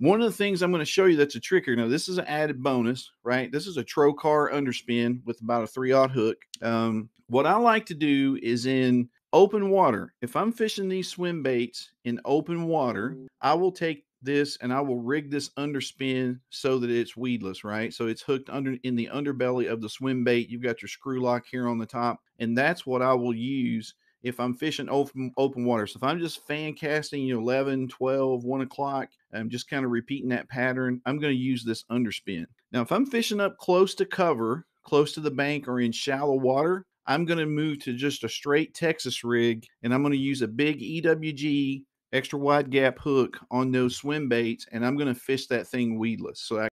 One of the things I'm going to show you that's a trickier. Now, this is an added bonus, right? This is a Trokar underspin with about a three aught hook. Um, what I like to do is in open water. If I'm fishing these swim baits in open water, I will take this and I will rig this underspin so that it's weedless, right? So it's hooked under in the underbelly of the swim bait. You've got your screw lock here on the top, and that's what I will use if I'm fishing open open water. So if I'm just fan casting, you know, 11, 12, 1 o'clock, I'm just kind of repeating that pattern, I'm going to use this underspin. Now, if I'm fishing up close to cover, close to the bank or in shallow water, I'm going to move to just a straight Texas rig and I'm going to use a big EWG extra wide gap hook on those swim baits and I'm going to fish that thing weedless. So I